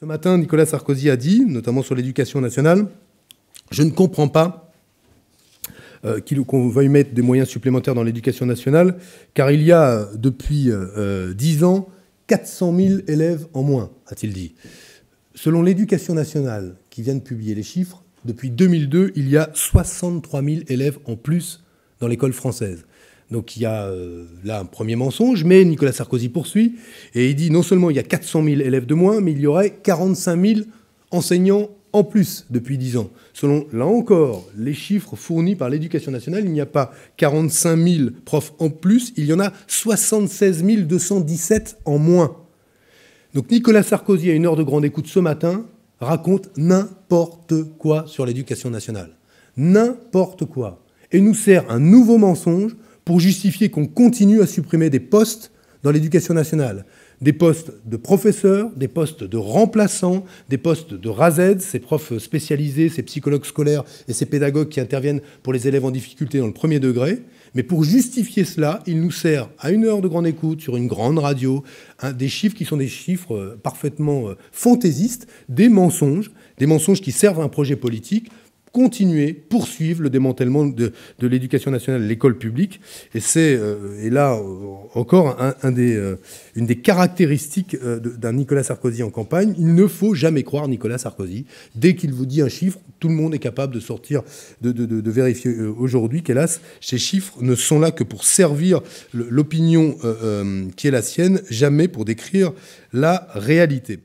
Ce matin, Nicolas Sarkozy a dit, notamment sur l'éducation nationale, je ne comprends pas euh, qu'on veuille mettre des moyens supplémentaires dans l'éducation nationale, car il y a depuis euh, dix 10 ans 400 000 élèves en moins, a-t-il dit. Selon l'éducation nationale, qui vient de publier les chiffres, depuis 2002, il y a 63 000 élèves en plus dans l'école française. Donc il y a euh, là un premier mensonge, mais Nicolas Sarkozy poursuit et il dit non seulement il y a 400 000 élèves de moins, mais il y aurait 45 000 enseignants en plus depuis 10 ans. Selon, là encore, les chiffres fournis par l'éducation nationale, il n'y a pas 45 000 profs en plus, il y en a 76 217 en moins. Donc Nicolas Sarkozy, à une heure de grande écoute ce matin, raconte n'importe quoi sur l'éducation nationale. N'importe quoi. Et nous sert un nouveau mensonge pour justifier qu'on continue à supprimer des postes dans l'éducation nationale. Des postes de professeurs, des postes de remplaçants, des postes de RAZED, ces profs spécialisés, ces psychologues scolaires et ces pédagogues qui interviennent pour les élèves en difficulté dans le premier degré. Mais pour justifier cela, il nous sert à une heure de grande écoute sur une grande radio des chiffres qui sont des chiffres euh, parfaitement euh, fantaisistes, des mensonges, des mensonges qui servent à un projet politique continuer, poursuivre le démantèlement de, l'éducation nationale, l'école publique. Et c'est, euh, là encore, un, des, euh, une des caractéristiques euh, d'un Nicolas Sarkozy en campagne. Il ne faut jamais croire Nicolas Sarkozy. Dès qu'il vous dit un chiffre, tout le monde est capable de sortir, de, de vérifier aujourd'hui qu'hélas, ces chiffres ne sont là que pour servir l'opinion qui est la sienne, jamais pour décrire la réalité.